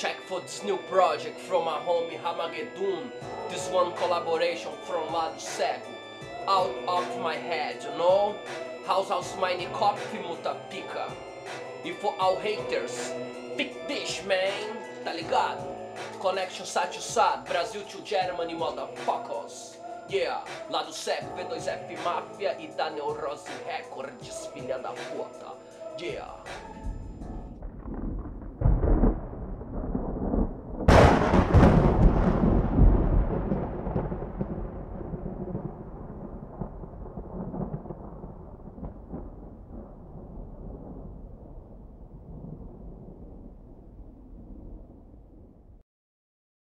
Check for This new project from my homie Hamageddon. This one collaboration from Lado Cego. Out of my head, you know? House House Mine Copy Muta Pica. E for all haters, big this man, tá ligado? Connection side to side, Brasil to Germany, motherfuckers. Yeah, Lado Cego, V2F Máfia e da Neurose Records, filha da puta. Yeah.